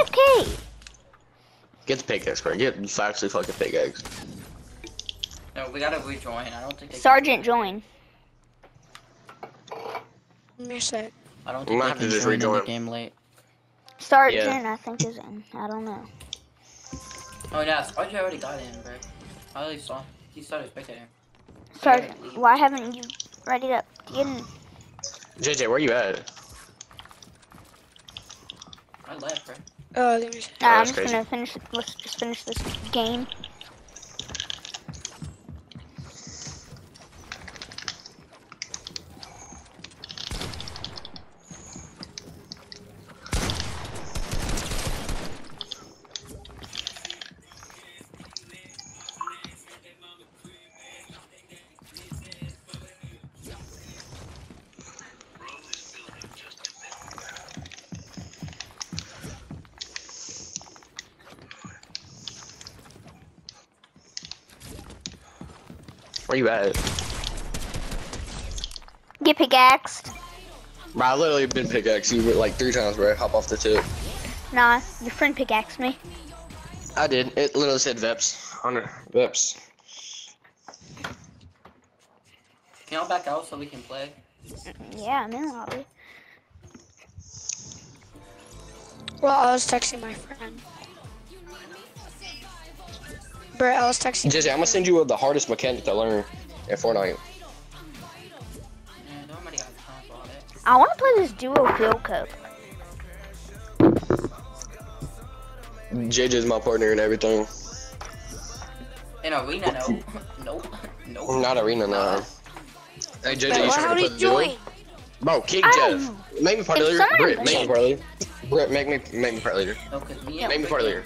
AFK. Get the pickaxe, bro. Get actually fucking pickaxe. No, we gotta rejoin. I don't think they Sergeant join. Give me a sec. I don't We think might they have to can just join in the game late. Sergeant, I think is in. I don't know. Oh yeah, Sparky already got in, bro. I already saw. He started spectating. Sergeant, why haven't you ready up to get in? JJ, where you at? I left, bro. Oh, give me a sec. Nah, I'm just gonna finish. Let's just finish this game. You at? Get pickaxed. Bro, I literally been pickaxe you like three times, bro. Hop off the tip. Nah, your friend pickaxed me. I did. It literally said Veps on it. Veps. Can y'all back out so we can play? Yeah, I'm in the lobby. Well, I was texting my friend. Bro, I was texting. JJ, I'm gonna send you the hardest mechanic to learn in Fortnite. Yeah, nobody got time for all that. I want to play this duo field cup. JJ's my partner and everything. In arena, no. nope. Nope. Not arena now. Hey JJ, Wait, you well, trying to do put you the duo? join? Bro, kick I Jeff. don't know. Make me part If leader. someone Britt, make me invite- part leader. Britt, make me make me part leader. No, cause me Yeah. Make me Britt part leader.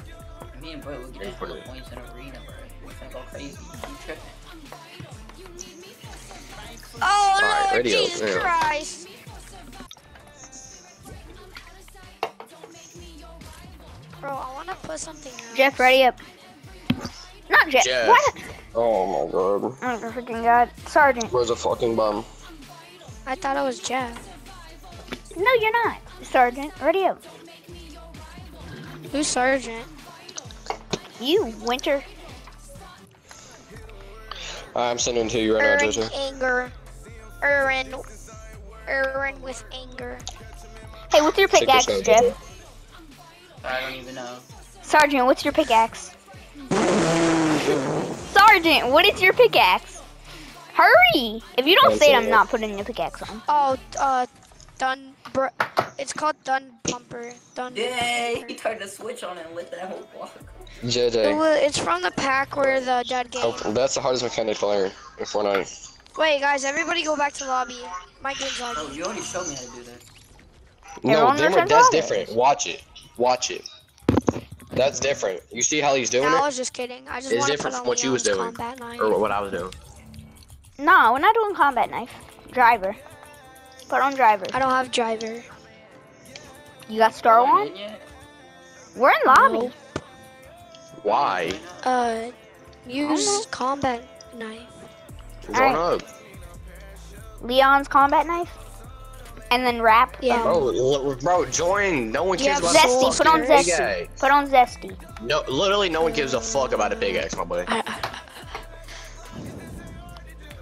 Me and Britt will get Make me hella part points in arena, bro. We finna go crazy. You tripping? Oh Alright, no, radio, Jesus yeah. Christ! Bro, I want to put something else. Jeff, ready up. Not Jeff. Jeff. What? Oh my god. Oh my freaking god. Sergeant. Where's a fucking bum? I thought it was Jeff. No, you're not. Sergeant, ready up. Who's Sergeant? You, Winter. I'm sending it to you right now, Erin JJ. anger. Erin. Erin with anger. Hey, what's your pickaxe, Jeff? I don't even know. Sergeant, what's your pickaxe? Sergeant, what is your pickaxe? Hurry! If you don't Don't say it, I'm not putting the pickaxe on. Oh, uh, done. Br- it's called Dun Pumper. Dun. Yay! He turned the switch on and lit that whole block. It JJ. It's from the pack where the dead game. Oh, that's the hardest mechanic to learn in Fortnite. Wait, guys, everybody go back to lobby. My game's Oh, you already showed me how to do that. No, dimmer, that's all different. Watch it. Watch it. That's different. You see how he's doing No, I was just kidding. I just It's want to different from what you was doing. Or what I was doing. No, we're not doing combat knife. Driver. Put on driver. I don't have driver. You got Star Oh, One? didn't? We're in lobby. Nope. Why? Uh, use combat knife. Join Alright. up. Leon's combat knife. And then wrap. Yeah. um, Bro, bro, join. No one Do cares about Soul Zesty. Put on the Spears? big Zesty. guy. Put on Zesty. No, literally, no one gives a fuck about a big X, my boy. I, I,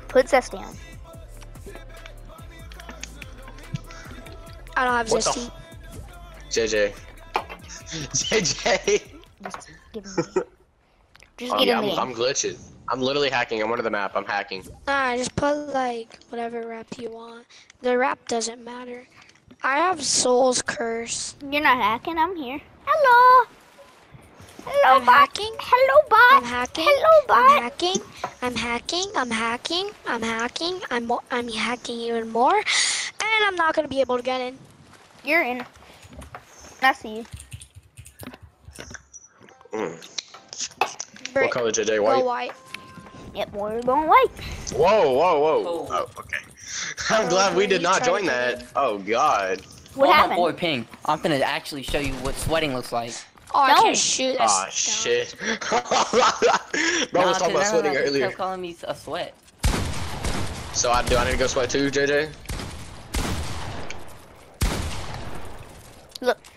Put Zesty on. I don't have What Zesty. JJ. JJ. Just give him. Just Um, get him I'm. I'm glitching. I'm literally hacking. I'm under the map. I'm hacking. Nah, just put like whatever rap you want. The rap doesn't matter. I have Soul's Curse. You're not hacking. I'm here. Hello. Hello, I'm bot. hacking. Hello, bot. I'm hacking. Hello, bot. I'm hacking. I'm hacking. I'm hacking. I'm hacking. I'm I'm hacking even more, and I'm not gonna be able to get in. You're in. I see you. Mm. What color, JJ? Go White? white. Yep, we're going white. Whoa, whoa, whoa. Oh. Oh, okay. I'm glad we did not join that. Oh, God. What oh, happened? my boy Ping. I'm gonna actually show you what sweating looks like. Oh, I No. can't shoot. That's dumb. shit. Bro was talking about sweating He earlier. kept calling me a sweat. So I do I need to go sweat too, JJ?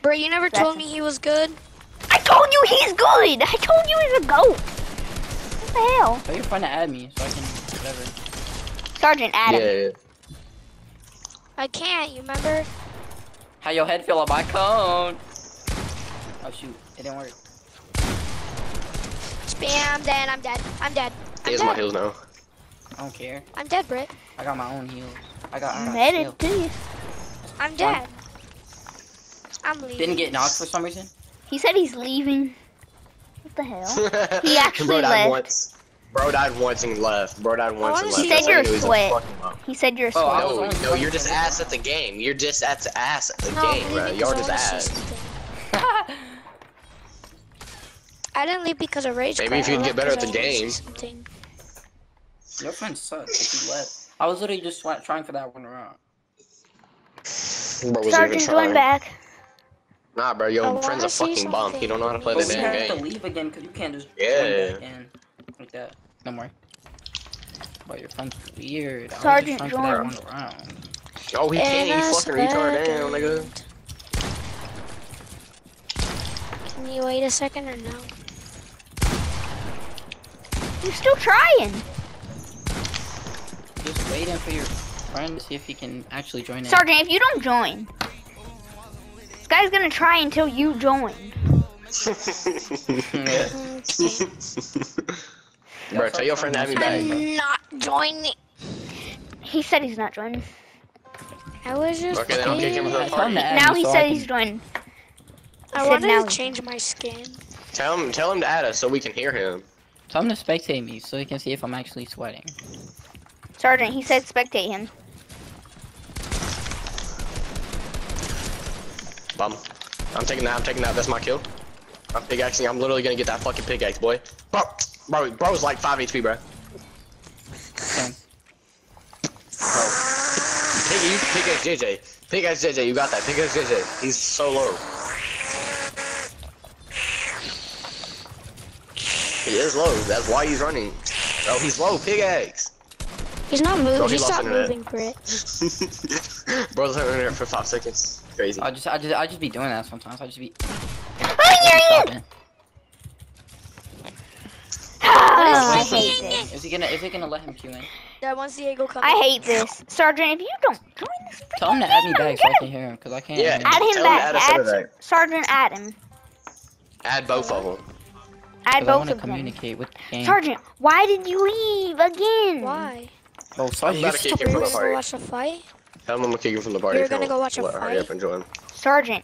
Bro, you never That's told me he was good. I told you he's good. I told you he's a goat. What the hell? Tell your trying to add me so I can whatever. Sergeant Adam. Yeah. I can't, you remember? How your head feel on my cone? Oh shoot, it didn't work. Spam, dead, I'm dead. I'm dead. I'm Here's my dead. heals now. I don't care. I'm dead, Britt. I got my own heals. I got. I got Made heals. it to you. I'm dead. I'm leaving. Didn't get knocked for some reason. He said he's leaving. What the hell? He actually Bro died left. once. Bro died once and left. Bro died once and wanna left. see- That's Said you're how a he sweat. He said you're a Oh, sweat. was No, no, you're just ass him. at the game. You're just at ass at the No, game, bro. You're just I wanna see ass. something. I didn't leave because of rage. Maybe quit. if you I can get better at the I wanted to see game. Your friend sucks. If he left. I was literally just trying for that one round. Bro was even Sergeant join back. Nah, bro, your oh, wanna friend's a see fucking bum. He don't know how to play But the we damn have to game. leave again because you can't just Yeah. join back in like that. No more. But your friend's weird. I was Sergeant just trying for that join. one round. Oh, he can't. In He a fucking retarded. Damn, nigga. Can you wait a second or no? You're still trying. Just waiting for your friend to see if he can actually join in. Sergeant, if you don't join, this guy's gonna try until you join. Bro, tell your friend to have me back. I'm not joining. He said he's not joining. I was just. Okay, then I'll kick him kidding. with a Tell him to add Now he so said can- he's joining. I said wanted now to change my skin. Tell him, tell him to add us so we can hear him. Tell him to spectate me so he can see if I'm actually sweating. Sergeant, he said spectate him. Bum. I'm taking that. I'm taking that. That's my kill. I'm pickaxing. I'm literally gonna get that fucking pickaxe, boy. Bro, bro, bro's like 5 HP, bro. Same. Pick, you pickaxe JJ. Pickaxe JJ. You got that. Pickaxe JJ. He's so low. He is low. That's why he's running. Bro, he's low. Pickaxe. He's not moving. Bro, he He's lost not internet. moving, Brit. Bro's running there for five seconds. Crazy. I just, I just, I just be doing that sometimes. I just be. Ah, I hate this. Is he gonna, is he gonna let him queue in? Yeah, once Diego comes. I hate this. Sergeant, if you don't join this Tell him to freaking add me back so I can hear him, cause I can't. Yeah. hear him. Add him Tell him back. add us Add into Ser- Sergeant Adam. Add both of them. Add 'Cause I both wanna of them. communicate with the game. Sergeant, why did you leave again? Why? Bro, I'm Sergeant, you to kick stupid. him You're from gonna watch the fight? Tell him I'm gonna kick him from the party. You're gonna go watch a let- Hurry up fight? and join. Sergeant,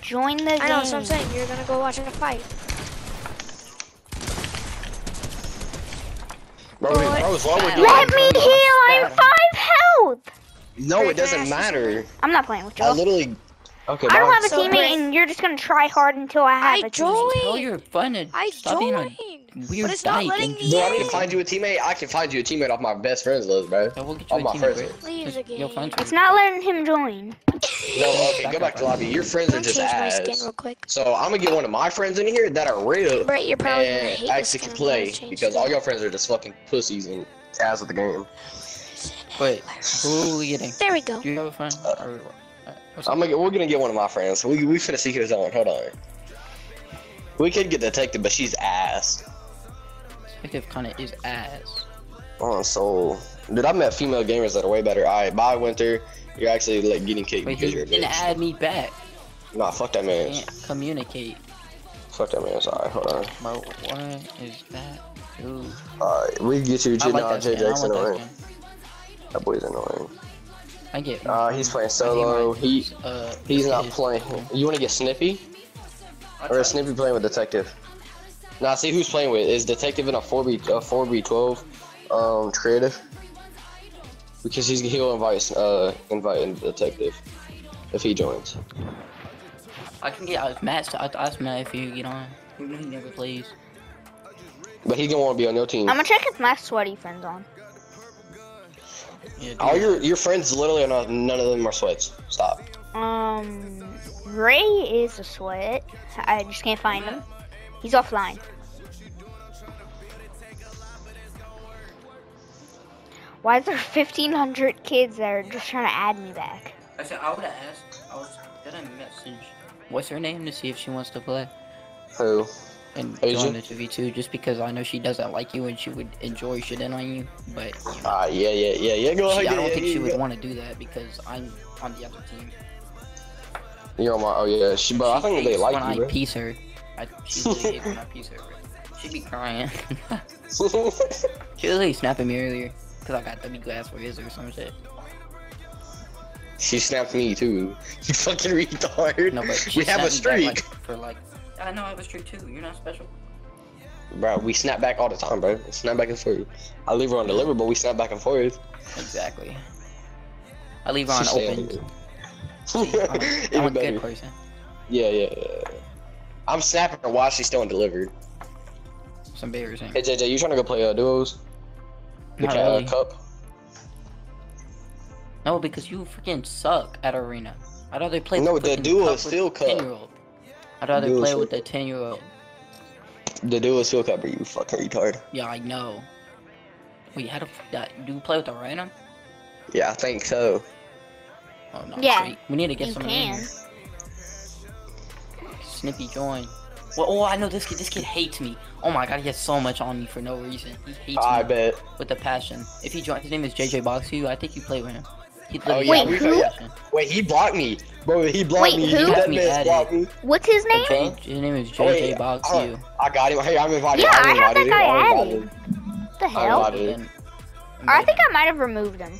join the I game. know, that's what I'm saying. You're gonna go watch a fight. Bro, Boy. bro's low again. Let me heal. I'm five health. No, it doesn't can I ask you matter. I'm not playing with you. I literally. Okay, I don't have a So, teammate, Brett- and you're just gonna try hard until I have I a teammate. joined. Tell your friend to I stop being a joined. Weird But it's not letting and me Bro, I in. can find you a teammate. I can find you a teammate off my best friends list, bro. So we'll get All you a my teammate, friends. Britt. Leave the Your game. It's not letting him join. No, okay, go back to lobby. Your friends are Don't just change my skin ass. real quick. So I'm gonna get one of my friends in here that are real Brett, you're probably gonna hate actually can gonna play because all your friends are just fucking pussies and ass at the game. Wait, who are we getting? There we go. Do you have a friend? Uh, I'm gonna get, we're gonna get one of my friends. We we finna see who's on. Hold on. We could get detective, but she's ass. Detective kinda is ass. Oh, soul. Dude, I met female gamers that are way better. Alright, bye, Winter. You're actually like getting kicked Wait, because he you're a didn't add me back. Nah, fuck that man. Can't communicate. Fuck that man. Sorry, hold on. Bro, what is that? Dude. Alright, we can get you. I like J skin. I Jackson want that annoying. That boy's annoying. I get. Uh, he's playing solo. He uh, he's not playing. You wanna get Snippy? Or is Snippy playing with Detective? Nah, see who's playing with. Is Detective in a 4v, a 4v12 um, creative? Because he's, he'll invite, uh, invite Detective if he joins. I can get uh, Matt. I asked Matt if you get on. He never plays. But he gonna want to be on your team. I'm gonna check if my sweaty friend's on. Yeah. All your your friends literally are not, none of them are sweats. Stop. Um, Ray is a sweat. I just can't find him. He's offline. Why is there 1,500 kids that are just trying to add me back? I said I would have asked. I was Gonna message. What's her name to see if she wants to play Who? and Asia? join the 2v2? Just because I know she doesn't like you and she would enjoy shitting on you, but you know, Ah, yeah, yeah, yeah, yeah. Go she, ahead. I don't yeah, think yeah, she would yeah. want to do that because I'm on the other team. You're on my. Oh yeah, she. But I think they like when I you, bro. piece her. I, she really hates piece her. Bro. She'd be crying. she was like snapping me earlier because I got W glass for his or some shit. she snapped me too. You fucking retard. No, but we have a me back, streak, like, for like. I know I have a streak too. You're not special. bro. We snap back all the time, bro. Snap back and forth. I leave her on deliver, but we snap back and forth. Exactly. I leave her on She open. deliver. See, I'm, I'm a good person. Yeah, yeah, yeah. I'm snapping her while she's still undelivered. Some embarrassing. Hey JJ, you trying to go play uh, duos? The Not uh, really. cup? No, because you freaking suck at arena. I'd rather play. No, with the freaking duo cup is still cup. 10-year-old. I'd rather Duo play with the ten year old. The duo is still cup, bro. You fucking retard. Yeah, I know. Wait, how do that? Do you play with the arena? Yeah, I think so. Oh no. Yeah, sweet. We need to get you someone can. In here. Snippy join. Well, oh, I know this kid. This kid hates me. Oh my god, he has so much on me for no reason. He hates I me bet. with a passion. If he joins, his name is JJ Boxu. I think you play with him. He Oh, yeah, has we a could- passion. Wait, he blocked me, bro. He blocked Wait, me. who? That me blocked me. What's his name? J- his name is Oh, JJ wait, Boxu. I got him. Hey, I'm invited. Yeah, I'm I have that guy I'm added. What the I'm hell? invited. And- I think I might have removed him.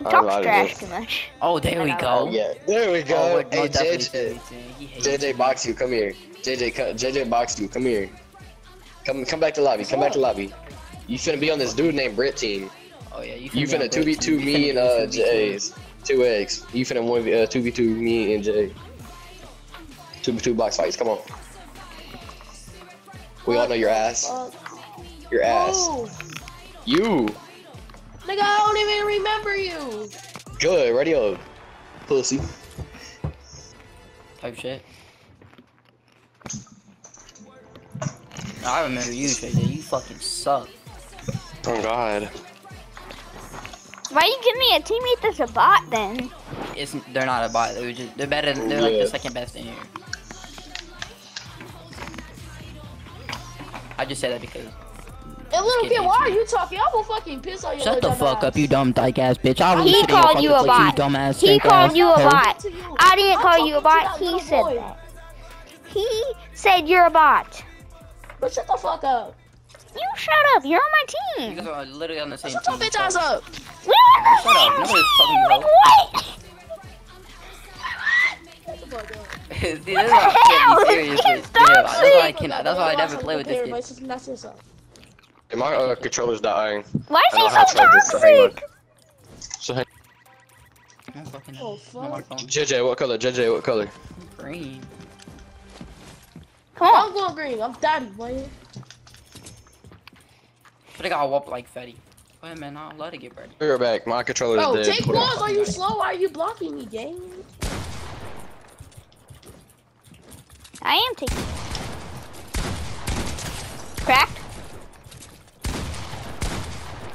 He I'm talks trash too much. Oh, there we Oh, go. Yeah, there we Oh, go. what- hey, most JJ, Philly, he hates JJ box you. Come here. JJ, JJ box you. Come here. Come, come back to lobby. Come back to lobby. You finna be on this dude named Brit team. Oh yeah, you You finna two v two me and be uh 2v2. Jay's two eggs. You finna one v uh two v two me and Jay. Two v two box fights. Come on. We all know your ass. Your ass. Oh, You. Nigga, I don't even remember you. Good. radio. Pussy. type shit. I remember you, JJ. You fucking suck. Oh God. Why you give me a teammate that's a bot then? It's they're not a bot. They're just they're better. Than, they're like the second best in here. I just said that because. Hey, little kid, why are you talking? I will fucking piss on your Shut the little fuck dumb up, you dumb dyke ass bitch. I'll He really shit in your called you a bot. You dumbass. He called ass you a bot. I didn't I'm call you a bot. He said boy. that. He said you're a bot. But shut the fuck up. You shut up. You're on my You team. guys are literally on the same Shut your team. bitch ass up. We're on the Shut up. same Nobody's fucking you, team. What? The fuck up. See, this is why I can't be serious Hell, with stop yeah, That's why I saying- can. That's why I never play with this kid. kid. That's yourself. Hey, my uh, controller's dying. Why is he so to so hang on. toxic? So hey, I don't fucking Oh, fuck. On my phone. JJ, what color? JJ, what color? Green. Come on. I'm going green. I'm daddy, boy. Should have got whooped like Fetty. Wait a minute, I'll let it get ready. We're back. My controller's Bro, dead. take Put it walls. Are you back. slow? Why are you blocking me, gang? I am taking. Cracked.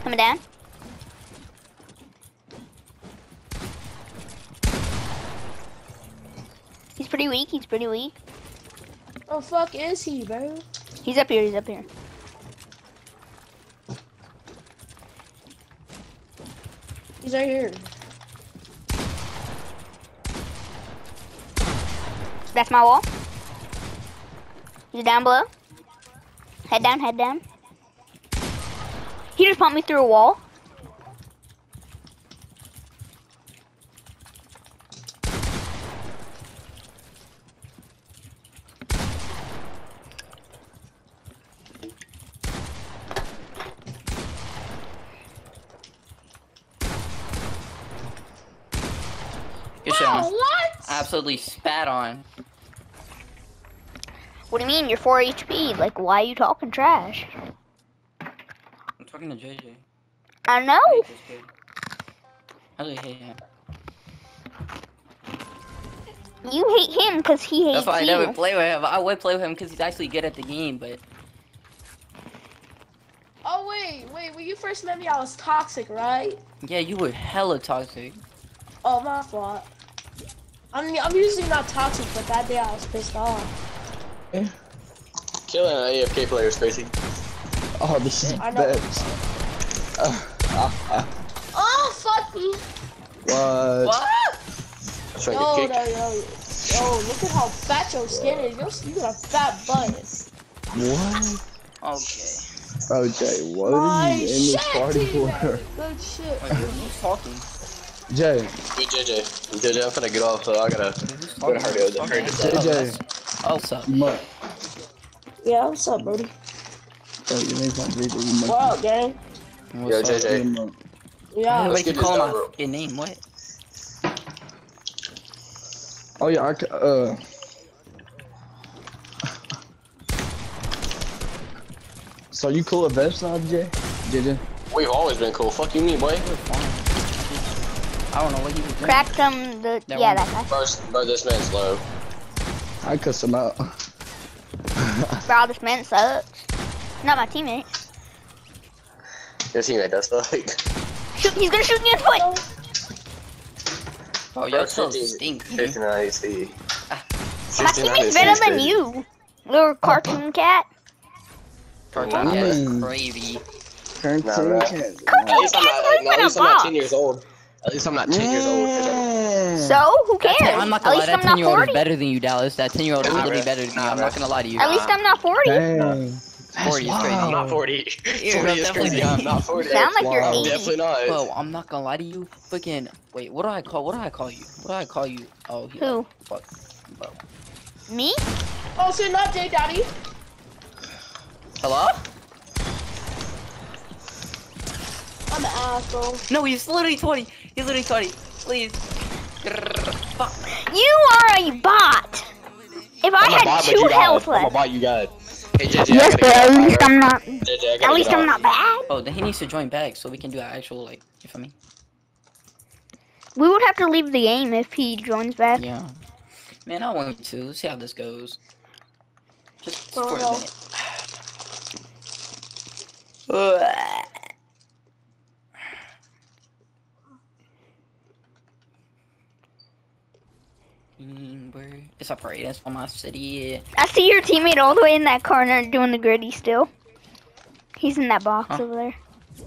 Coming down. He's pretty weak. He's pretty weak. Oh fuck is he, bro? He's up here. He's up here. He's right here. That's my wall. He's down below. Head down. Head down. He just pumped me through a wall. Good shit what? Absolutely spat on. What do you mean? You're 4 HP. Like, why are you talking trash? I'm talking to JJ. I know. I hate this kid. I really hate him. You hate him because he hates you. That's why I never play with him. I would play with him because he's actually good at the game, but Oh wait, wait. When you first met me, I was toxic, right? yeah, you were hella toxic. Oh my fault. I'm, I'm usually not toxic, but that day I was pissed off. Killing an AFK player is crazy. Oh, this is I know. best. Ah. Oh, fuck me. What? What? That's right, Yo, get yo, yo, yo, look at how fat your skin is. Yo, you got a fat butt. What? Okay. OJ, what My are you in this party for? Good shit. Wait, who's talking? Jay, Hey, JJ. JJ, I'm finna get off, so I gotta. Who's Gotta hurry up, hurry up. JJ. that's- Oh, what's up? Mutt. Yeah, what's up, Brody? Oh, your name's not JJ, you Mutt. What up, gang? Yo, What's up? JJ. You Yeah. Why Let's you get call my over. fucking name? What? Oh yeah, I c- uh. So you cool at Vest now, Jay? JJ? We've always been cool. Fuck you, mean, boy. I don't know what you was doing. Cracked him. The That yeah, one. that guy. First, bro, this man's slow. I cuss him out. Bro, this man sucks. Not my teammate. Your teammate does like. Shoot, he's gonna shoot me in the foot. Oh, y'all so stink. man. 59 AC. My teammate's better than you, little oh. cartoon cat. Cartoon Cat is crazy. Turn Nah, to cat. At least I'm not, Cat's at least a I'm not 10 years old. At least I'm not 10 years old. 'cause I'm- So who cares? That ten, I'm not At gonna lie, that 10 year old is better than you, Dallas. That 10 year old is literally better than you. I'm not gonna lie to you. At least I'm not 40. Dang. 40 is crazy. I'm not 40. You're 40 is crazy. not. I'm not 40. Sound like you're 80. definitely not. Bro, I'm not gonna lie to you. Freaking wait, what do I call? What do I call you? What do I call you? Oh, he, Who? Fuck. Bro. Me? Oh, shit, not J Daddy. Hello? I'm an asshole. No, he's literally 20. He's literally 20. Please. Fuck. You are a bot. If I I'm a had bot, two health got it. I'm a bot, you got it. Hey, JJ, Yes, but at least? I'm not. JJ, At least I'm not bad. Oh, then he needs to join back so we can do an actual like. You feel me? We would have to leave the game if he joins back. Yeah. Man, I want to. Let's see how this goes. Just For for a minute. Ugh. Mm, where- It's a parade. On my city. I see your teammate all the way in that corner doing the gritty still. He's in that box Huh? over there.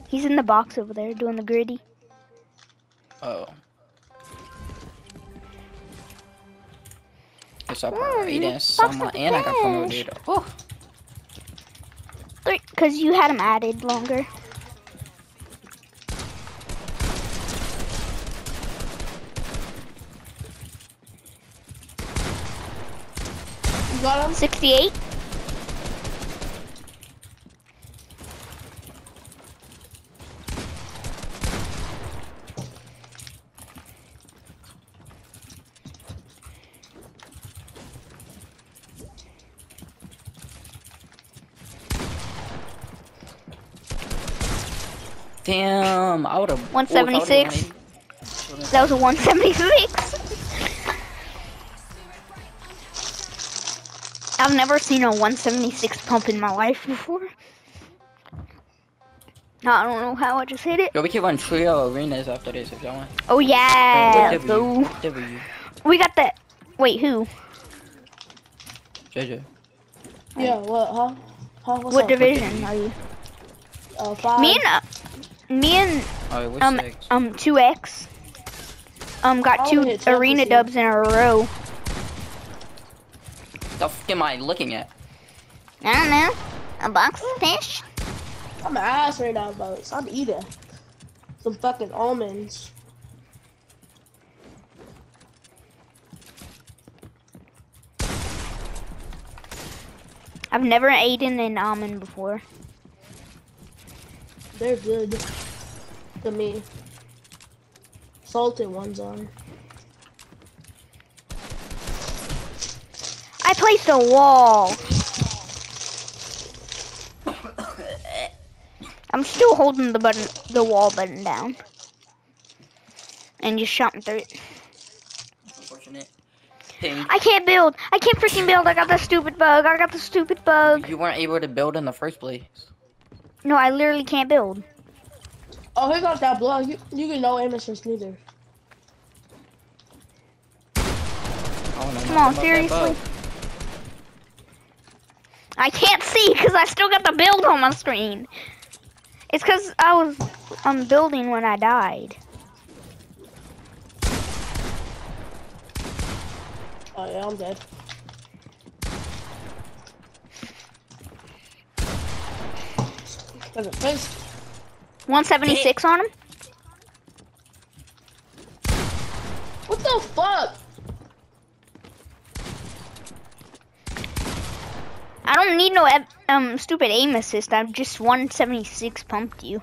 He's in the box over there doing the gritty. Oh. It's a parade. On my and I got promoted. Oh. Because you had him added longer. You got him? 68. Damn. I would have. 176. That was a 176. I've never seen a 176 pump in my life before. No, I don't know how I just hit it. Yo, we can run trio arenas after this if y'all want. Oh yeah, What boo. W? W. We got that. Wait, who? JJ. Yeah, what, huh? Huh, what up? division are you? Uh, five. Me and uh, me and Alright, what's um next? um two X um got I two wanna hit champions arena dubs in a row. The fuck am I looking at? I don't know. A box of fish. I'm an ass right now, but I'm eating some fucking almonds. I've never eaten an almond before. They're good to me. Salted ones are. I placed a wall. I'm still holding the button, the wall button down, and just shot me through it. Unfortunate. Ping. I can't build. I can't freaking build. I got the stupid bug. I got the stupid bug. You weren't able to build in the first place. No, I literally can't build. Oh, he got that blood. You, you can know aim assist neither. no, no, Come on, seriously? I can't see because I still got the build on my screen. It's because I was um building when I died. Oh yeah, I'm dead. Doesn't face. 176 on him. What the fuck? I don't need no um stupid aim assist. I've just 176 pumped you.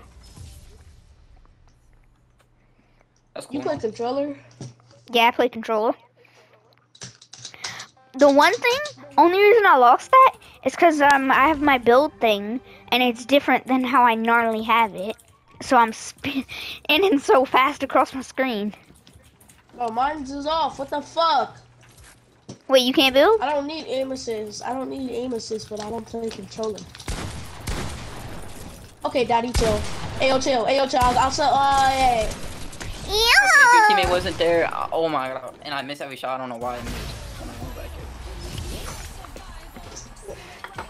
That's You play controller? Yeah, I play controller. The one thing, only reason I lost that is because um I have my build thing and it's different than how I normally have it. So I'm spinning so fast across my screen. Oh, mine's is off. What the fuck? Wait, you can't build? I don't need aim assist. I don't need aim assist, but I don't play controller. Okay, daddy, chill. Ayo, chill. Ayo, chill. I'll, I'll sell. Oh, yeah. If your teammate wasn't there, uh, oh my god, and I missed every shot. I don't know why. I missed when I went back here.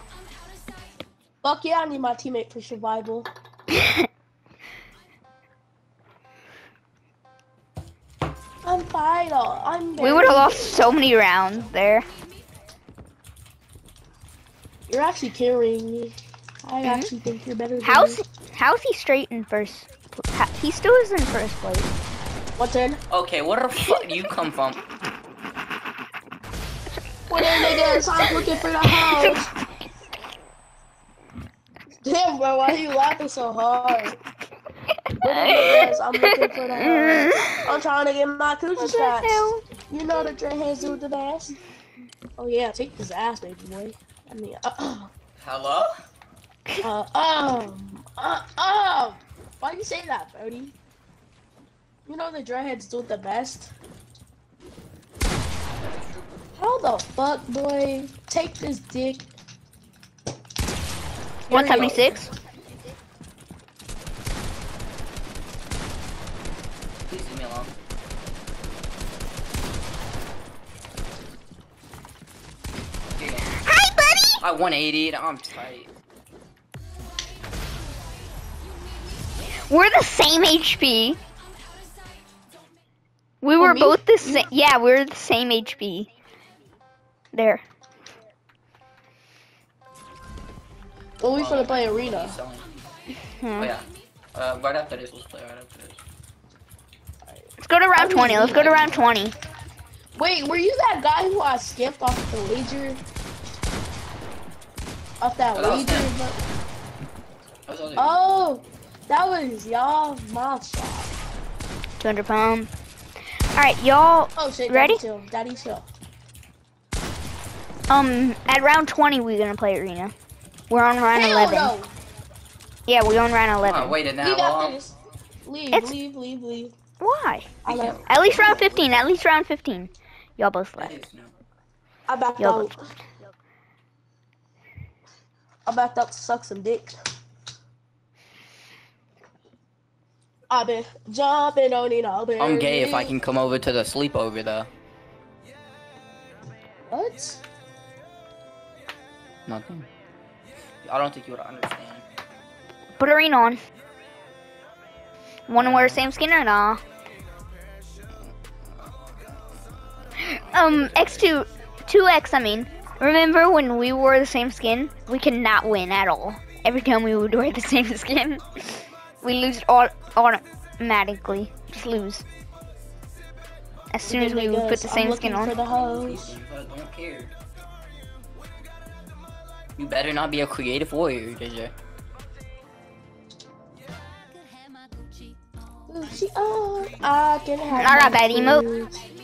Fuck yeah, I need my teammate for survival. I'm vital. I'm. We would have lost so many rounds there. You're actually carrying me. I Mhm. actually think you're better. Than How's me. how's he straight in first? pl- He still is in first place. What's in? Okay, where the fuck do you come from? What in, niggas? I'm looking for the house. Damn, bro, why are you laughing so hard? What? I'm looking for the house. I'm trying to get my coochie What shots. You know that the dreadheads do the best. Oh yeah, take this ass, baby boy. I mean, uh, Hello? uh, um, uh, um. Why do you say that, Brody? You know the dreadheads do the best. How the fuck, boy? Take this dick. Here 176. Please leave me alone. Here you go. Hi, buddy. I 180. I'm tight. We're the same HP. We were me? both the same. Yeah, we're the same HP. There. Well, we finna play arena. Hmm. Oh yeah. Uh, right after this, let's play right after this. Let's go to round 20. Let's go to round 20. Wait, were you that guy who I skipped off the wager? Off that Oh, that was wager? him. but- What's all this? Oh, that was y'all my shot. 200 pound. Alright, y'all. Oh shit, Ready? Daddy chill. Daddy chill. Um, at round 20, we're gonna play arena. We're on round Hell 11. no. Yeah, we're on round I 11. waited You that got long. this. Leave, It's- leave, leave, leave. Why? Left. At least round 15. At least round 15. Y'all both left. is no. I backed Y'all both left. I backed out to suck some dick. I've been jumping on it all I'm gay if I can come over to the sleepover though. What? Nothing. I don't think you would understand. Put a ring on. Wanna wear the same skin or nah? Um, X2, 2X, I mean. Remember when we wore the same skin? We could not win at all. Every time we would wear the same skin, we lose all automatically. Just lose. As soon as we would put the I'm same looking skin on. For the hose. Don't care. You better not be a creative warrior, JJ. Gucci on, I can have I got my that emote.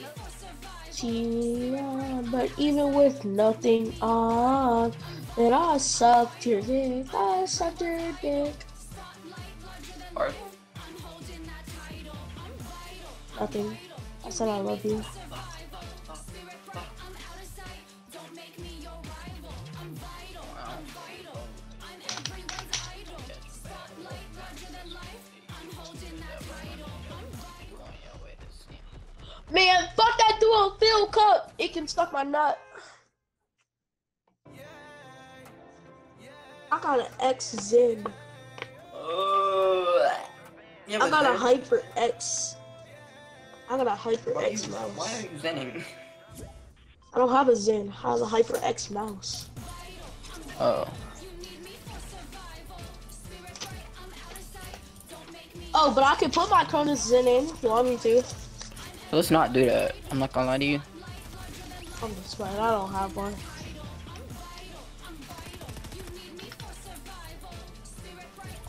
But even with nothing on, then I sucked your dick. I sucked your dick. Or Nothing. I said I love you. Man, fuck that duo Phil Cup. It can stuck my nut. I got an X Zen. Oh. Yeah, I got a Hyper X. I got a Hyper why X you, mouse. why are you zenning? I don't have a Zen. I have a Hyper X mouse. Oh. Oh, but I can put my Cronus Zen in if you want me to. Let's not do that. I'm not gonna lie to you. I'm just playing. I don't have one.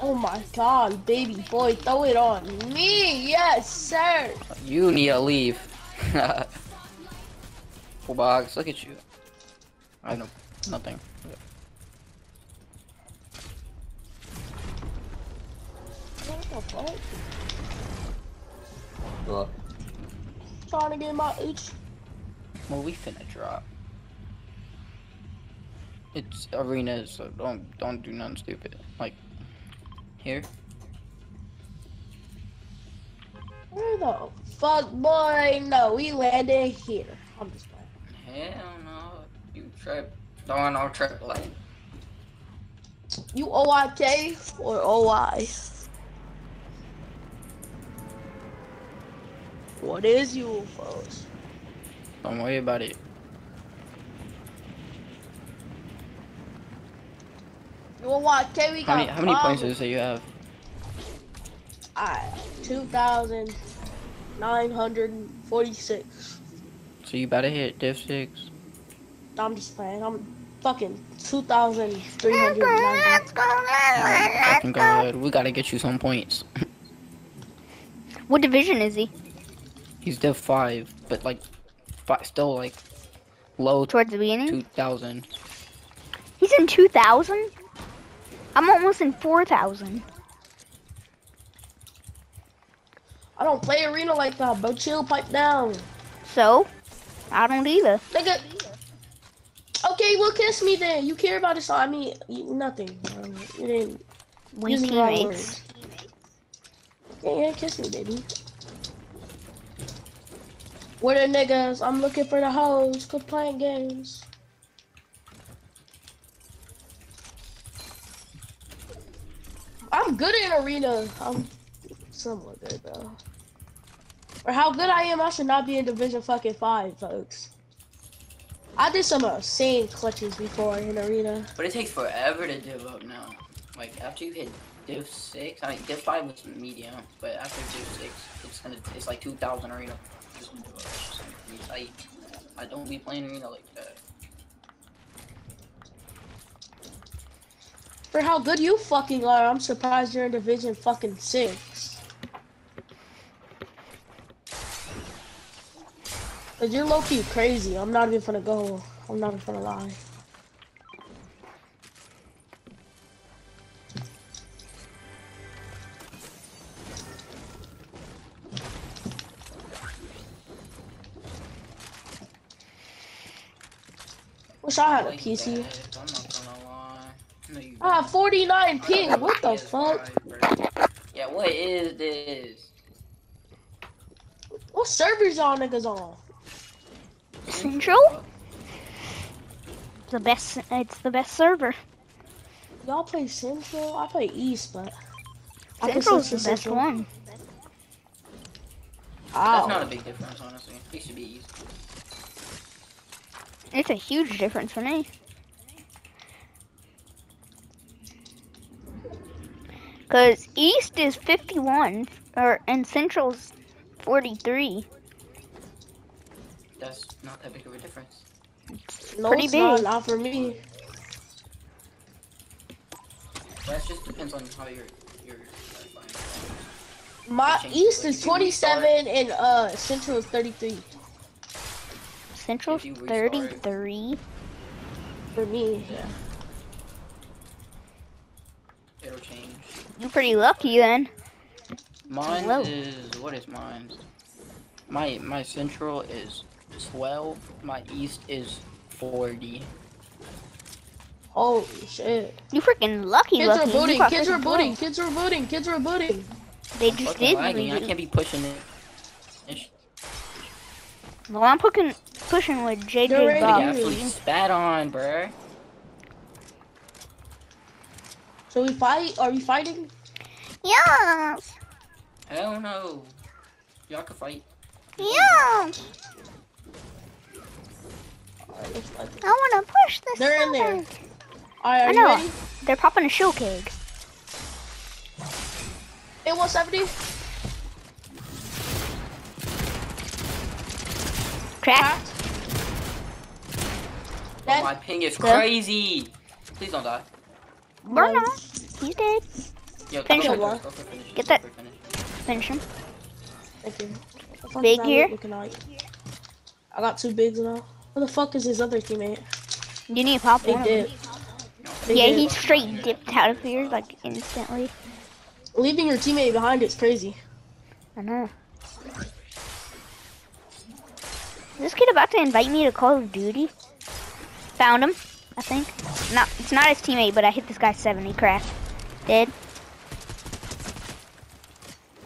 Oh my god, baby boy, throw it on me. Yes, sir. You need to leave. Full box, look at you. I know nothing. What the fuck? What? Trying to get my H. Well, we finna drop. It's arenas, so don't don't do nothing stupid. Like here. Where the fuck, boy? No, we landed here. I'm just playing. Hell no, you trip. Don't no trip like. You OIK or OI? What is you, folks? Don't worry about it. You OIK, we How got many how many points problems. does it you have? Alright, 2,946. So you better hit div six. I'm just playing. I'm fucking 2,390. Fucking good. We gotta get you some points. What division is he? He's div five, but like, fi- still like low Towards the beginning? two thousand. He's in 2,000? I'm almost in 4,000. I don't play arena like that, bro. Chill, pipe down. So, I don't either. Nigga. Okay, well, kiss me then. You care about this? I mean, nothing. You didn't. We use the wrong teammates. words. Yeah, yeah, kiss me, baby. Where the niggas? I'm looking for the hoes. Quit playing games. I'm good in arena. I'm somewhat good though. Or how good I am, I should not be in Division fucking five, folks. I did some insane clutches before in arena. But it takes forever to div up now. Like after you hit div six, I mean div five was medium, but after div six, it's gonna it's like two thousand arena. I I don't be playing arena like that. For how good you fucking are, I'm surprised you're in Division fucking six. Cause you're low key crazy. I'm not even gonna go. I'm not even gonna lie. Wish I had a PC. that, I'm not gonna lie. No, you ah, I have 49 ping. What the fuck? Yeah, what is this? What servers y'all niggas on? Central? The best, it's the best server. Y'all play Central? I play East, but I play Central's the Central, best Central. one. That's not oh. a big difference, honestly. It should be easy. It's a huge difference for me. Cause East is 51, or and Central's 43. That's not that big of a difference. No, pretty it's big. not for me. That just depends on how you're you're. My East it. is If you restart- 27 and uh Central is 33 Central's If you restart- 33. for me. Yeah. It'll change. You're pretty lucky then. Mine Hello. is what is mine? My my central is twelve. My east is forty. Holy shit. You freaking lucky Kids lucky. are You booting, got kids are 54. booting, kids are booting, kids are booting. They just did. lagging. I can't be pushing it. Well, I'm pushing. Pushing with They're JJ ready. Get Bob. absolutely spat on, bruh. So we fight? Are we fighting? Yes. Hell no. Y'all can fight. Yes. Alright, let's fight. I want to push this. They're in there. side. Alright, I are you know. ready? They're popping a shield keg. Hit 170. Crack. Cracked. Oh, my ping is Good. crazy. Please don't die. Burn Nice. out. He's dead. Yo, Finish him. finish, go finish, Get that- finish. Finish him. Thank you. What the fuck Big is that here? like? I got two bigs now. Where the fuck is his other teammate? You need to pop They one. did. They Yeah, did. he straight dipped out of here like instantly. Leaving your teammate behind is crazy. I know. Is this kid about to invite me to Call of Duty? Found him, I think. Not, it's not his teammate, but I hit this guy 70 cracked. Dead.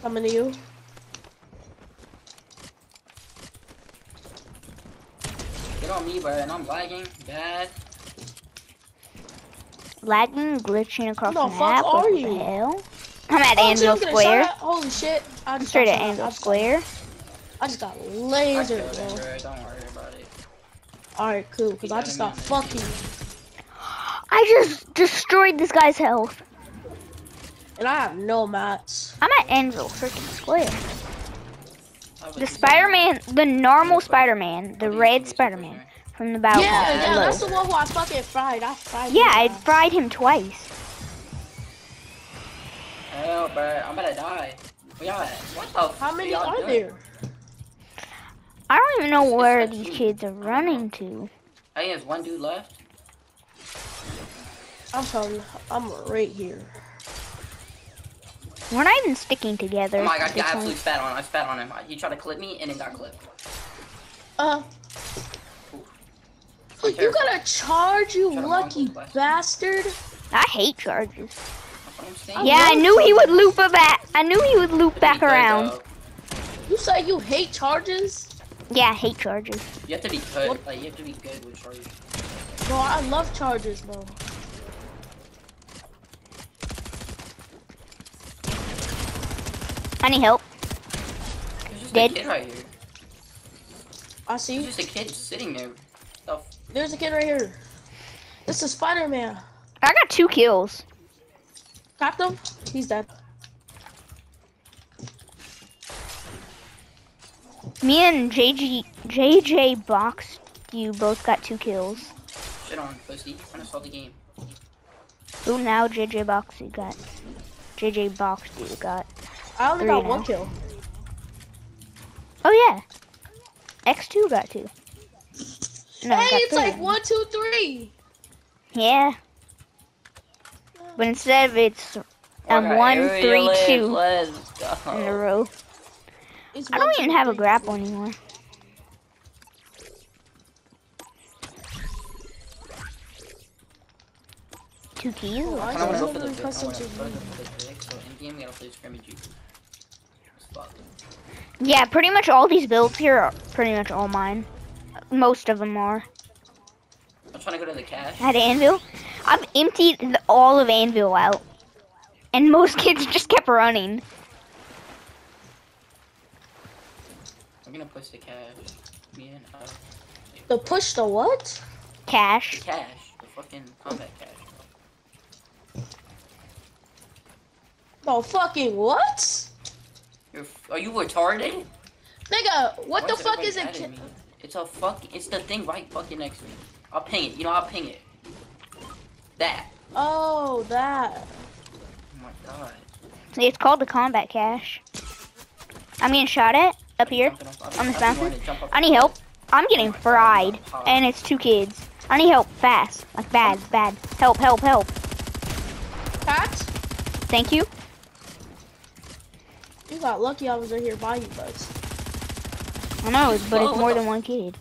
Coming to you. Get on me, bro, and I'm lagging. Bad. Lagging, glitching across Who the, the fuck map. are what you? the hell? I'm at Oh, Anvil dude, I'm getting Square. at. Holy shit. I I'm straight at shot Anvil I just got- Square. I just got I lasered, killed him, bro. Don't worry about it. Alright, cool, because I just him, got fucking. I just destroyed this guy's health. And I have no mats. I'm at Anvil freaking Square. The Spider-Man, the normal Spider-Man, the red Spider-Man from the battle. Yeah, yeah, below. that's the one who I fucking fried. I fried Yeah, his I ass. fried him twice. Hell, bruh, I'm gonna die. Where y'all? What the How many are doing? there? I don't even know It's where these you. kids are running to. I think there's one dude left. I'm telling you, I'm right here. We're not even sticking together. Oh my god, at he absolutely point. spat on him. I spat on him. He tried to clip me and then got clipped. Uh, I'm you terrified. gotta charge, you Shut up, lucky bastard. I hate charges. I'm. Yeah, I knew he would loop a back. I knew he would loop back around. though. You say you hate charges? Yeah, I hate charges. You have to be good. What? Like you have to be good with charges. Bro, I love charges, bro. I need help. There's just Dead. a kid right here. I There's see. just a kid sitting there. The There's a kid right here. This is Spider-Man. I got two kills. Cracked him. He's dead. Me and JG, JJ Box, you both got two kills. shit on pussy. I'm gonna start the game. Ooh, now JJ Box you got. JJ Box you got. I only got now. one kill. Oh yeah. X2 got two. No, hey, got it's three. like one, two, three. Yeah. But instead of it's um Okay, one, here we three, live. two Let's in a row. It's I don't even have a three. grapple anymore. Two keys? Oh, I I don't wanna go just for the never pick. I custom wanna to go me. for the pick. So in game we gotta play scrimmage. you. Spot. Yeah, pretty much all these builds here are pretty much all mine. Most of them are. I'm trying to go to the cache. At Anvil, I've emptied the, all of Anvil out. And most kids just kept running. Gonna push the cache. Me and uh, The push the what? Cache. the cache. The fucking combat cache. The fucking what? You're, are you retarded? Nigga, what Why the is fuck is it? mad at me? It's a fuck. It's the thing right fucking next to me. I'll ping it. You know, I'll ping it. That. Oh, that. Oh my god. It's called the combat cache. I'm getting shot at up here. On this mountain. wanting to jump off I need help. I'm getting fried. And it's two kids. I need help fast. Like bad, bad. Help, help, help. Pat? Thank you. You got lucky I was right here by you, buds. I know, but it's more than one kid.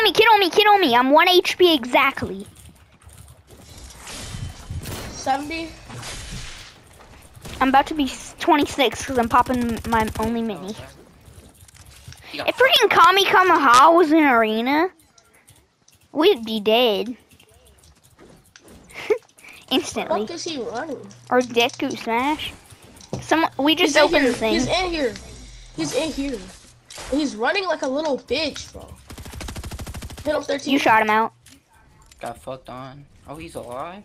On me, kid on me, kid on me. I'm 1 HP exactly. 70. I'm about to be 26 because I'm popping my only mini. You got If freaking Kamehameha was in arena, we'd be dead. Instantly. Fuck is he running? Or Deku Smash. Some we just He's in opened the thing. He's in here. He's in here. He's running like a little bitch, bro. Hit him 13. You shot him out. got fucked on. Oh, he's alive.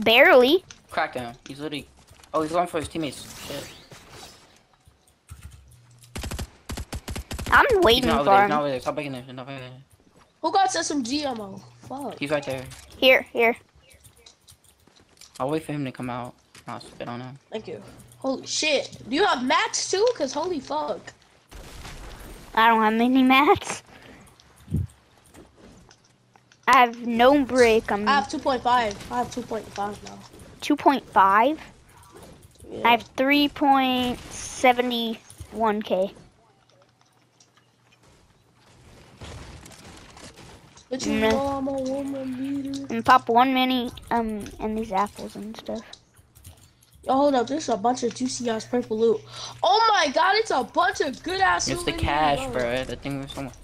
Barely. Cracked him. He's literally. Oh, he's going for his teammates. Shit. I'm waiting not for there. He's him. not over there. Stop making it. He's not there. Who got SMG ammo? Fuck. He's right there. Here, here. I'll wait for him to come out. I'll spit on him. Thank you. Holy shit. Do you have mats too? Cause holy fuck. I don't have many mats. I have no brick. I'm I have 2.5. I have 2.5 now. 2.5. Yeah. I have 3.71k. But you Mm. know I'm a woman beater. And pop one mini um and these apples and stuff. Yo, hold up. There's a bunch of juicy ass purple loot. Oh my god, it's a bunch of good ass It's loot. the cache, bro. The thing was so much.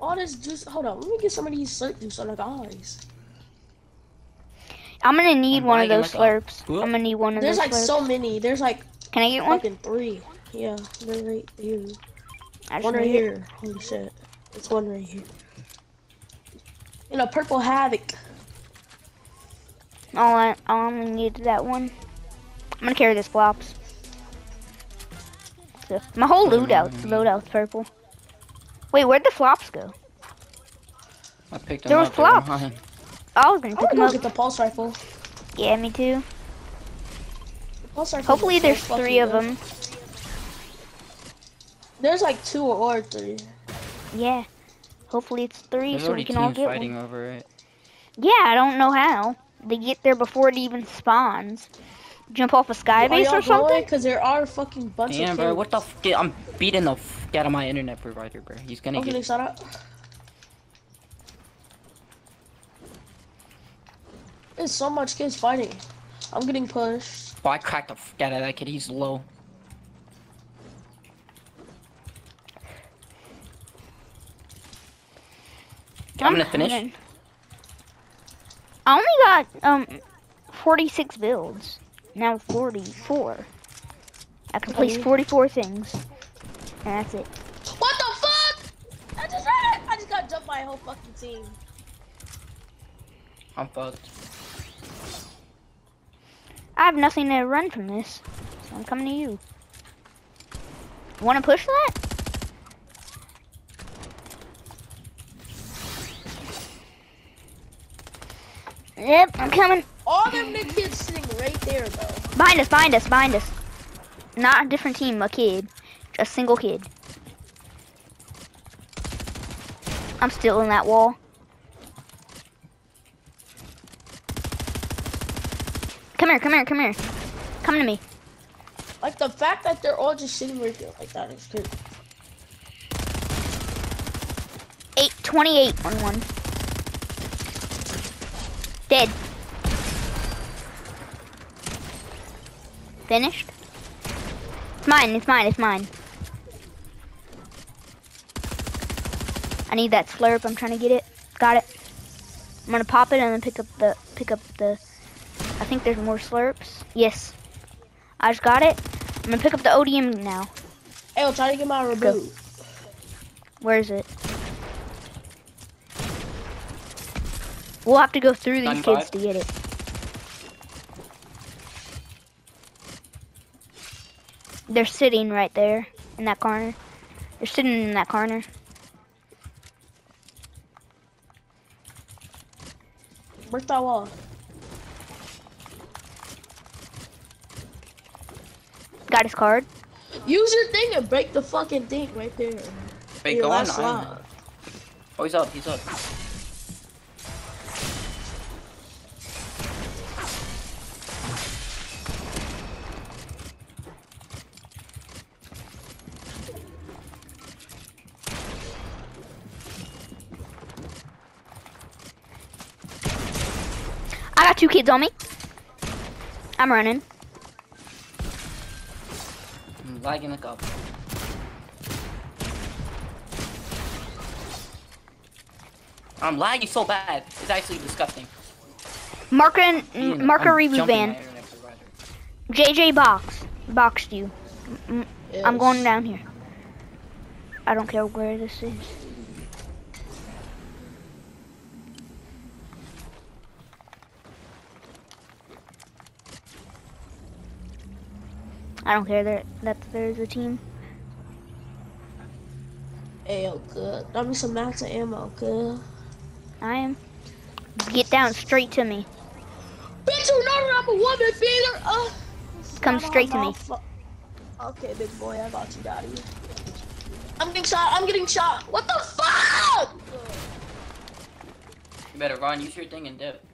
All this juice. Hold on, Let me get some of these slurp juice on the guys. I'm gonna need I'm one of those like slurps. Whoop. I'm gonna need one of There's those There's like slurps. so many. There's like Can I get one? fucking three. Yeah, they're right here. I One right need it. here. Holy shit. It's one right here. In a purple havoc. All I, I only need that one. I'm gonna carry this flops. So, my whole loadout, loadout's purple. Wait, where'd the flops go? I picked him There was up. they were flops. mine. I was gonna I'm pick them gonna up. get the pulse rifle. Yeah, me too. The pulse rifle Hopefully is so there's three of good. them. There's like two or three. Yeah. Hopefully it's three There's so we can all teams get fighting one. over it. Yeah, I don't know how. They get there before it even spawns. Jump off a sky Are base y'all or something? Cause there are fucking bunch Damn, of bro. What the? kids. F- get, I'm beating the f- out of my internet provider, bro. He's gonna Okay, get. shut up. There's so much kids fighting. I'm getting pushed. Oh, I cracked the f- out of that kid. He's low. I'm gonna finish. coming. I only got um 46 builds. Now 44. I can place 44 things. And that's it. What the fuck? I just ran it. I just got jumped by a whole fucking team. I'm fucked. I have nothing to run from this. So I'm coming to you. Wanna push that? Yep, I'm coming. All them new kids sitting right there, bro. Behind us, behind us, behind us. Not a different team, a kid. A single kid. I'm still in that wall. Come here, come here, come here. Come to me. Like the fact that they're all just sitting right there like that is crazy. 8, 28 on one. Dead. Finished? It's mine, it's mine, it's mine. I need that slurp, I'm trying to get it. Got it. I'm gonna pop it and then pick up the, pick up the, I think there's more slurps. Yes. I just got it. I'm gonna pick up the ODM now. Hey, I'm trying to get my reboot. Where is it? We'll have to go through these Nine kids five. to get it. They're sitting right there in that corner. They're sitting in that corner. Break that wall. Got his card. Use your thing and break the fucking thing right there. Wait, Your go on. last I'm- slot. Oh, he's up. He's up. I got two kids on me. I'm running. I'm lagging like up. I'm lagging so bad. It's actually disgusting. Marker and Ian, marker I'm reboot jumping ban. my internet provider. JJ box boxed you. Mm, I'm going down here. I don't care where this is. I don't care that that there's a team. Ayo, good. Got me some max of ammo, good. I am. Get down straight to me. Bitch, you know that I'm a woman beater. Uh, Come straight to me. Okay, big boy, I got you, daddy. I'm getting shot. I'm getting shot. What the fuck? You better run, use your thing and dip.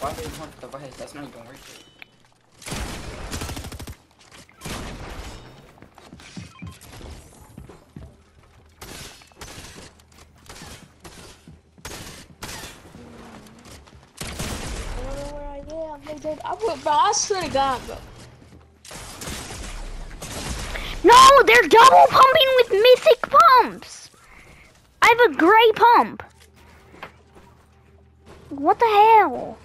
Why did you hunt the res? That's not even worth it. I don't know where I am. They did. I would, bro. I swear to God, bro. No, they're double pumping with mythic pumps. I have a gray pump. What the hell?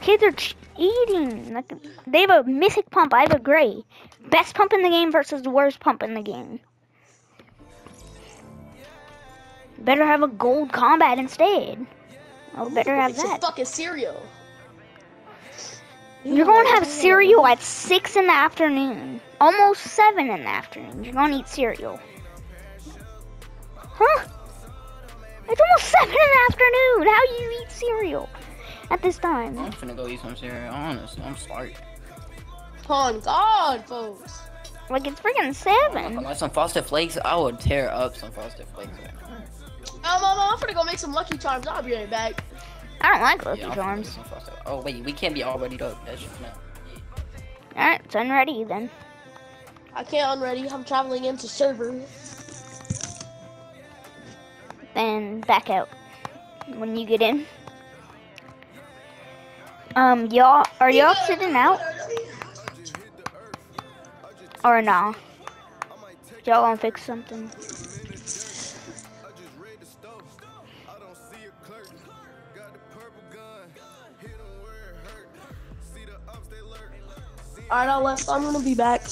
Kids are cheating. Like they have a mythic pump. I have a gray. Best pump in the game versus the worst pump in the game. Better have a gold combat instead. I'll better have that. fucking cereal. You're going to have cereal at 6 in the afternoon. Almost 7 in the afternoon. You're going to eat cereal. Huh? It's almost 7 in the afternoon. How do you eat cereal at this time? I'm finna go eat some cereal, honestly. I'm sorry. On God, folks. Like, it's freaking If 7. I like some frosted flakes, I would tear up some frosted flakes right now. Oh, mama, I'm gonna go make some Lucky Charms. I'll be right back. I don't like Lucky Yeah, I'm Charms. make some frosted- Oh wait, we can't be already up. That's just not. Alright, it's unready then. I can't unready. I'm traveling into server. Then back out when you get in. Um, y'all, are y'all sitting out? Or nah? Y'all gonna fix something? Alright, I'll uh, left. I'm gonna be back.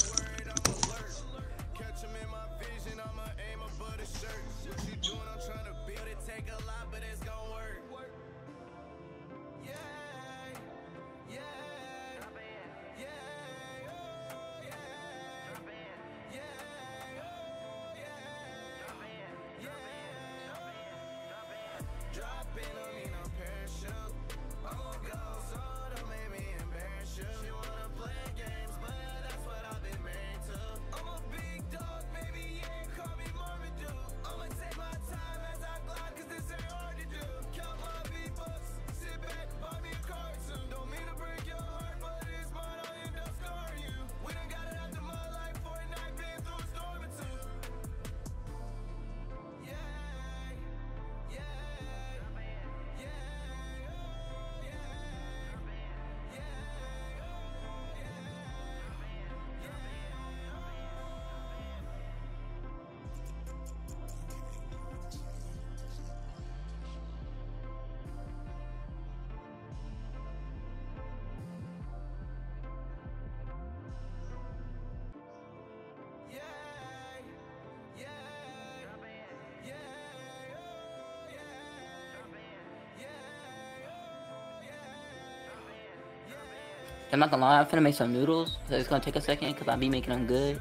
I'm not gonna lie, I'm finna make some noodles. So it's gonna take a second because I'll be making them good.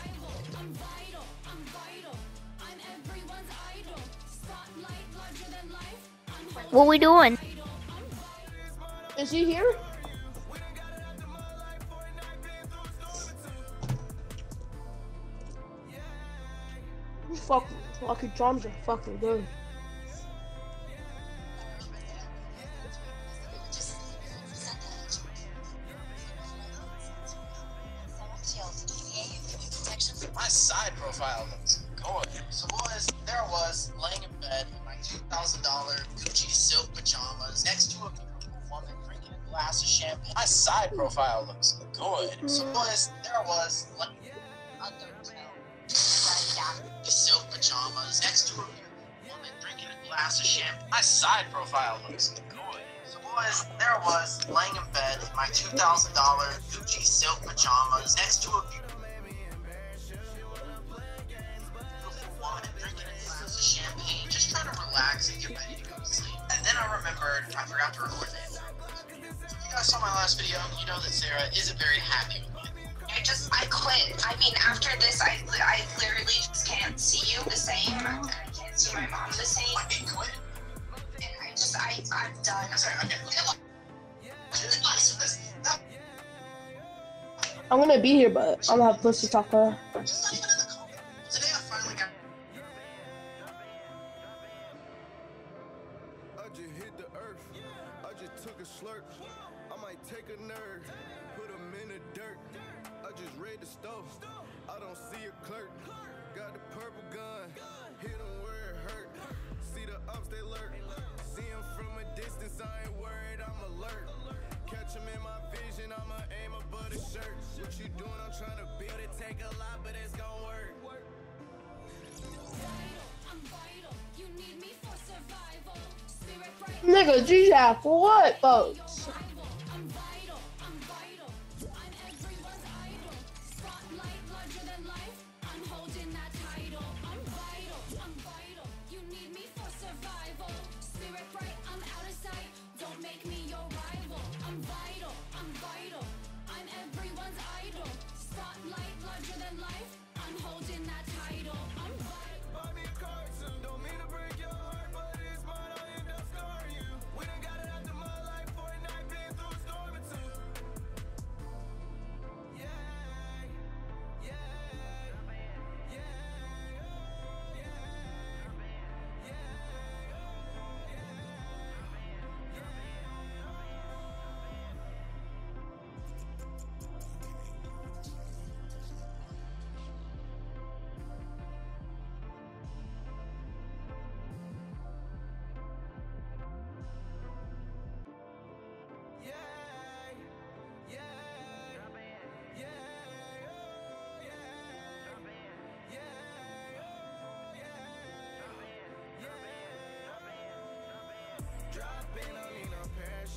What we doing? Is he here? Fuck, Lucky Charms are fucking good. Sarah isn't very happy with. I just, I quit. I mean, after this, I, I literally just can't see you the same. I can't see my mom the same. Fucking quit. And I just, I, I'm done. I'm sorry, okay. I'm gonna be here, but I'm gonna have to talk to her. Both.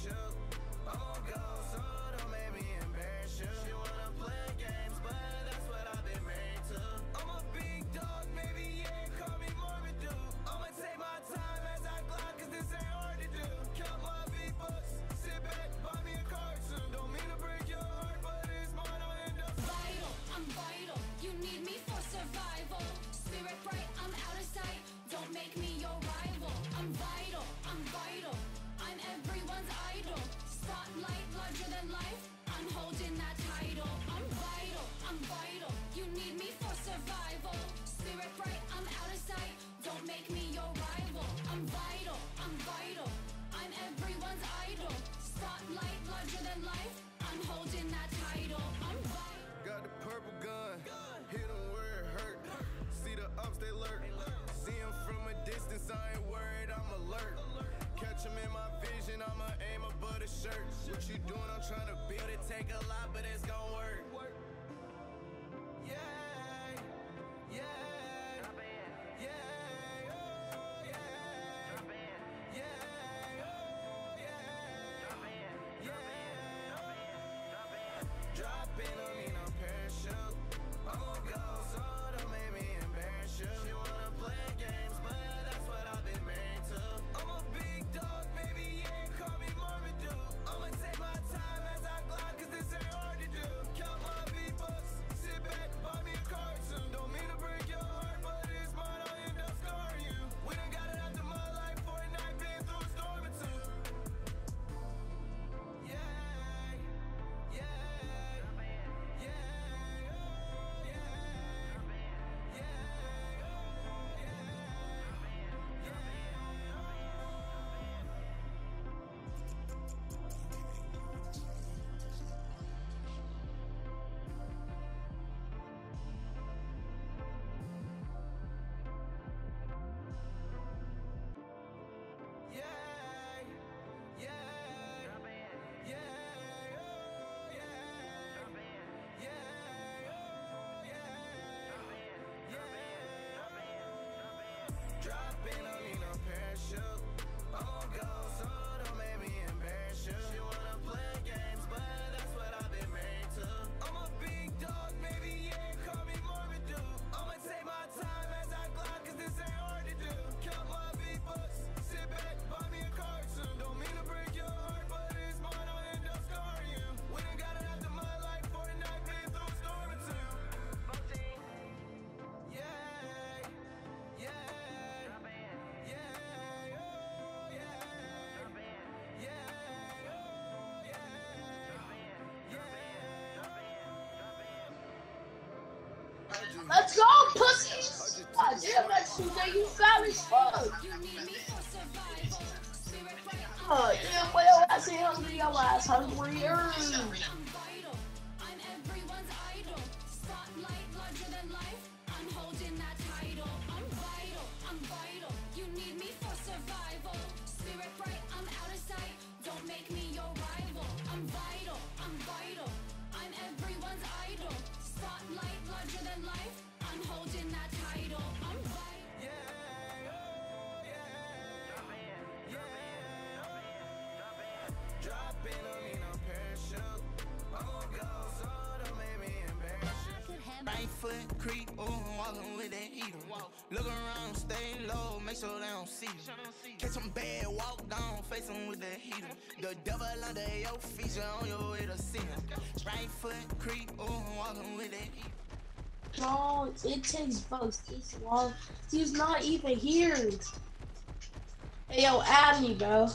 you. Oh, God, so don't make me embarrass you. She wanna play. build it take a lot, but it's gonna work. Yeah, yeah, yeah, oh yeah, yeah, yeah, yeah, so don't make me embarrass you. She wanna play a game. Let's go, pussies! God damn, that Tuesday, you foul as fuck. Oh, boy, well, I say hungry, your ass hungry. creep. Oh, I'm walking with it. No, it takes both. He's wall. He's not even here. Hey, yo, add me, bro.